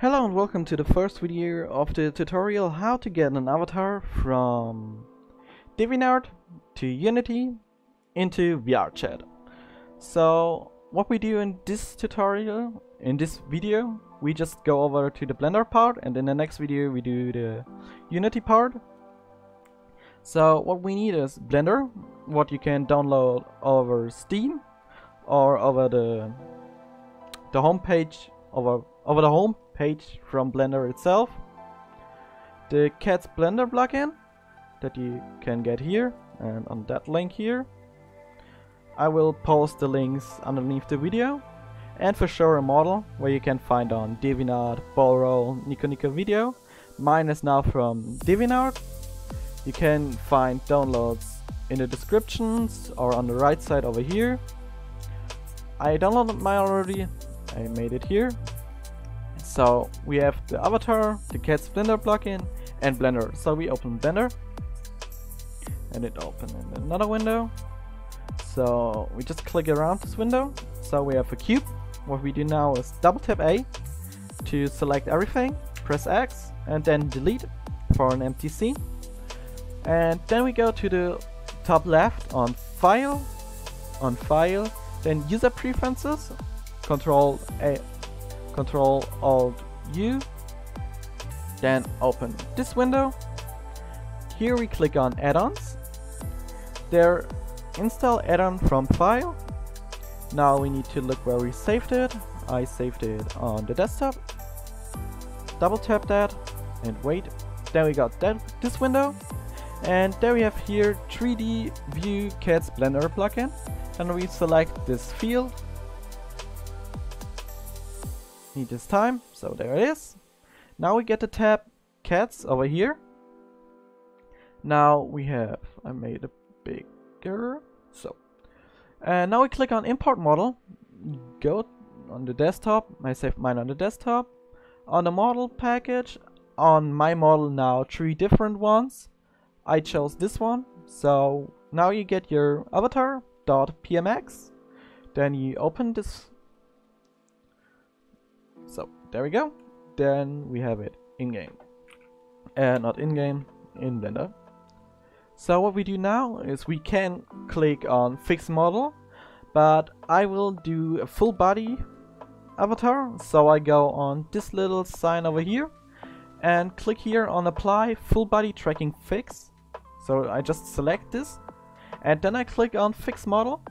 Hello and welcome to the first video of the tutorial how to get an avatar from DeviantArt to Unity into VRChat. So what we do in this tutorial, in this video, we just go over to the Blender part and in the next video we do the Unity part. So what we need is Blender, what you can download over Steam or over the the homepage over over the home page from Blender itself. The Cats Blender plugin that you can get here and on that link here. I will post the links underneath the video and for sure a model where you can find on DeviantArt, BowlRoll, Nico Nico Video. Mine is now from DeviantArt. You can find downloads in the descriptions or on the right side over here. I downloaded mine already, I made it here so we have the avatar, the Cats Blender plugin, and Blender. So we open Blender, and it opens in another window. So we just click around this window. So we have a cube. What we do now is double tap A to select everything, press X, and then delete for an empty scene. And then we go to the top left on File, on File, then User Preferences, Control A Control Alt U. Then open this window. Here we click on add-ons. There install add-on from file. Now we need to look where we saved it. I saved it on the desktop. Double tap that and wait. Then we got that this window. And there we have here 3D View Cats Blender plugin. And we select this field need this time, so there it is. Now we get the tab cats over here. Now we have, I made it bigger, so. And now we click on import model, go on the desktop, I save mine on the desktop. On the model package, on my model now three different ones. I chose this one, so now you get your avatar.pmx. Then you open this so there we go. Then we have it in-game. And uh, not in-game, in Blender. So what we do now is we can click on fix model, but I will do a full body avatar. So I go on this little sign over here and click here on apply full body tracking fix. So I just select this and then I click on fix model.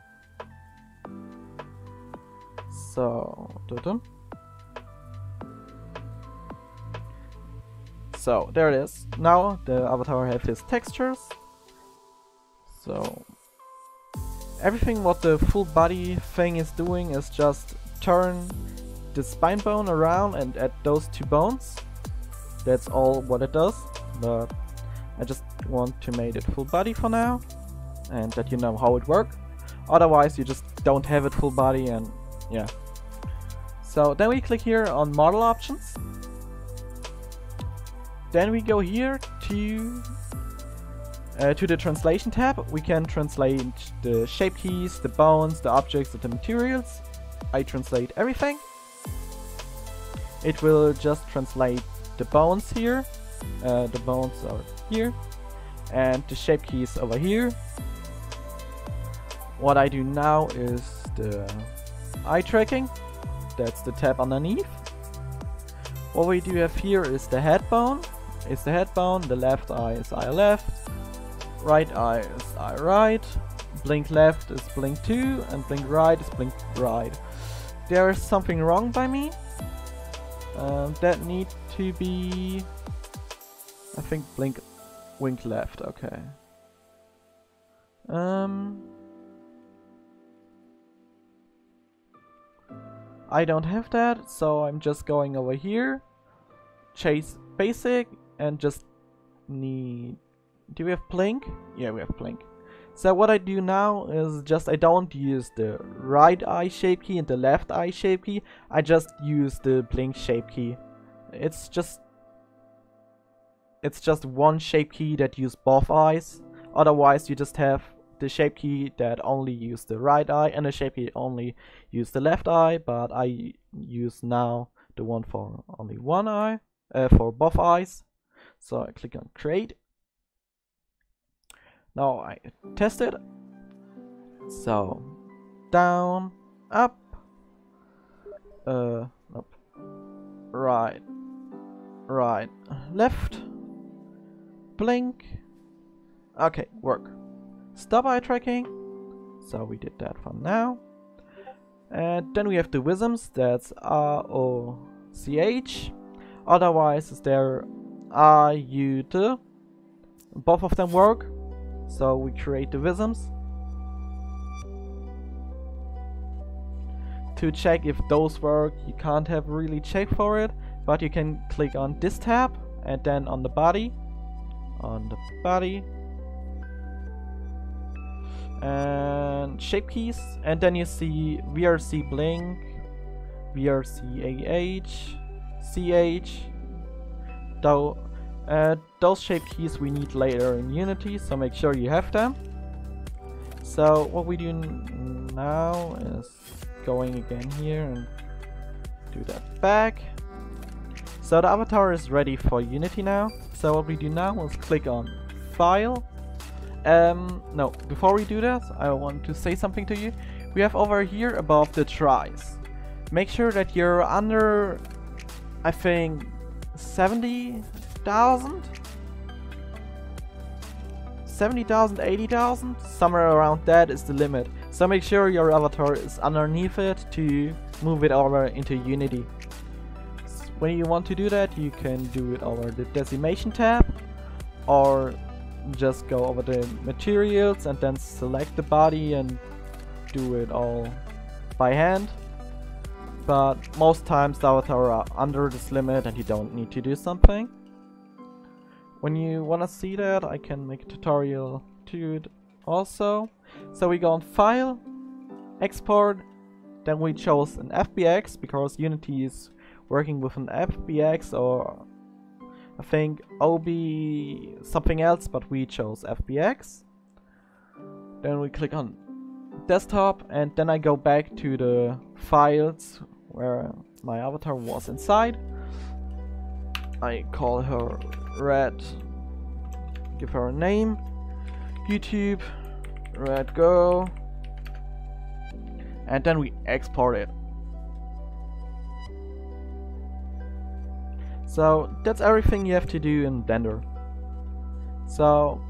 So, dun So there it is. Now the avatar have his textures. So everything what the full body thing is doing is just turn the spine bone around and add those two bones. That's all what it does. But I just want to make it full body for now and that you know how it works. Otherwise you just don't have it full body and yeah. So then we click here on model options then we go here to uh, to the translation tab. We can translate the shape keys, the bones, the objects, the materials. I translate everything. It will just translate the bones here. Uh, the bones are here. And the shape keys over here. What I do now is the eye tracking. That's the tab underneath. What we do have here is the head bone is the head bone, the left eye is eye left, right eye is eye right, blink left is blink 2, and blink right is blink right. There is something wrong by me. Um, that need to be... I think blink wink left, okay. Um... I don't have that, so I'm just going over here. Chase basic, and just need... Do we have Blink? Yeah, we have Blink. So what I do now is just I don't use the right eye shape key and the left eye shape key. I just use the blink shape key. It's just it's just one shape key that use both eyes. Otherwise you just have the shape key that only use the right eye and the shape key only use the left eye, but I use now the one for only one eye, uh, for both eyes. So I click on create. Now I test it. So down, up, uh, nope, right, right, left, blink. Okay, work. Stop eye tracking. So we did that for now. And then we have the visemes, that's R-O-C-H. Otherwise, is there R-U-T. Both of them work. So we create the visemes. To check if those work, you can't have really check for it, but you can click on this tab and then on the body. On the body, and shape keys and then you see VRC blink VRC AH CH though uh, those shape keys we need later in Unity so make sure you have them so what we do now is going again here and do that back so the avatar is ready for Unity now so what we do now is click on file um, no, before we do that, I want to say something to you. We have over here above the tris. Make sure that you're under, I think, 70,000? 70,000, 80,000? Somewhere around that is the limit. So make sure your avatar is underneath it to move it over into Unity. When you want to do that, you can do it over the decimation tab or just go over the materials and then select the body and do it all by hand. But most times the avatar are under this limit and you don't need to do something. When you wanna see that, I can make a tutorial to it also. So we go on File, Export, then we chose an FBX because Unity is working with an FBX or I think OB something else, but we chose FBX. Then we click on desktop and then I go back to the files where my avatar was inside. I call her Red, give her a name, YouTube, Red Girl, and then we export it. So that's everything you have to do in Blender. So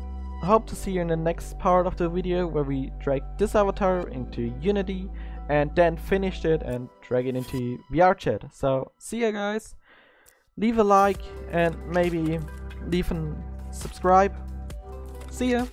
hope to see you in the next part of the video where we drag this avatar into Unity and then finish it and drag it into VRChat. So see ya guys, leave a like and maybe leave a subscribe. See ya!